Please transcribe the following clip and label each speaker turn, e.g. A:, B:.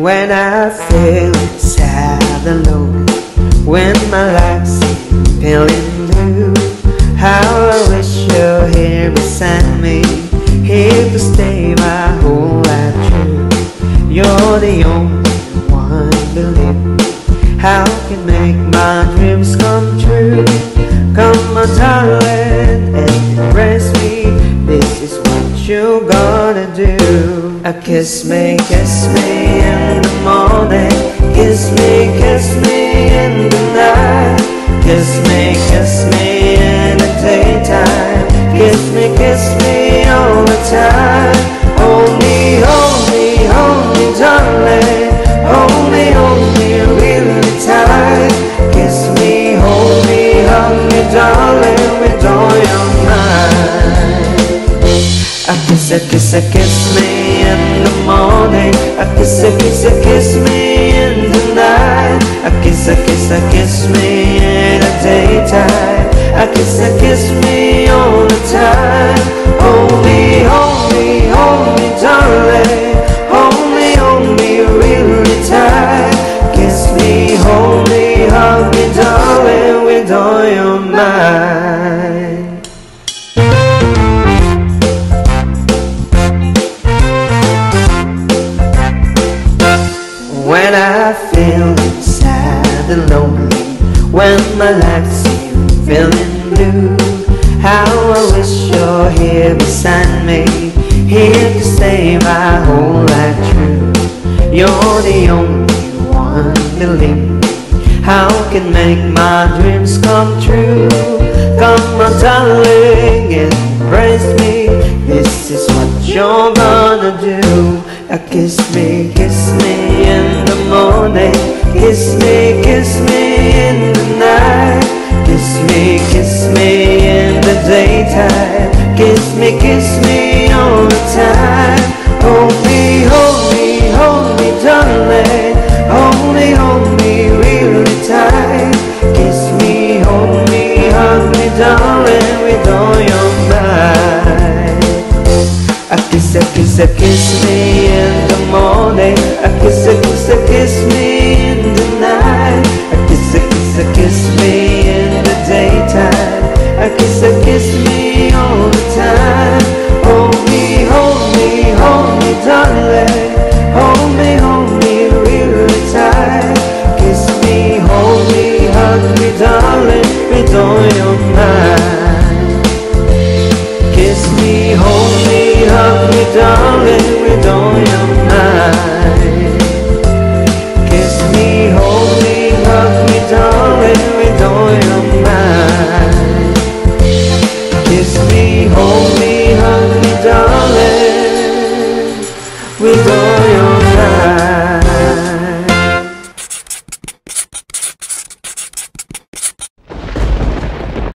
A: when I feel sad and lonely, when my life's feeling blue. How I wish you're here beside me, here to stay my whole life through. You're the only one, believe. How can make my dreams come true? Come on, darling. A kiss me, kiss me in the morning. Kiss me, kiss me in the night. Kiss me, kiss me in the daytime. Kiss me, kiss me all the time. Hold me, hold me, hold me darling. Hold me, hold me really tight. Kiss me, hold me, hug me darling. With all your mind. A kiss, a kiss, a kiss me A kiss, a kiss, me in the night. A kiss, a kiss, a kiss me in the daytime. A kiss, a kiss me all the time When I feel sad and lonely When my life seems feeling blue How I wish you're here beside me Here to stay my whole life true. You're the only one believe me. How can make my dreams come true? Come on darling, embrace me. This is what you're gonna do uh, Kiss me, kiss me in the morning. Kiss me, kiss me in the night. Kiss me, kiss me in the daytime. Kiss me, kiss me all the time. Hold me, hold me, hold me darling. Hold me, hold me really tight. Kiss me, hold me, hug me darling With all your might. A kiss, a kiss, a kiss me I A kiss, a kiss, a kiss me in the night. A kiss, a kiss, a kiss me in the daytime. A kiss, a kiss me all the time. Hold me, hold me, hold me, darling. Hold me, hold me, really tight. Kiss me, hold me, hug me, darling. Me, don't you mind? holy.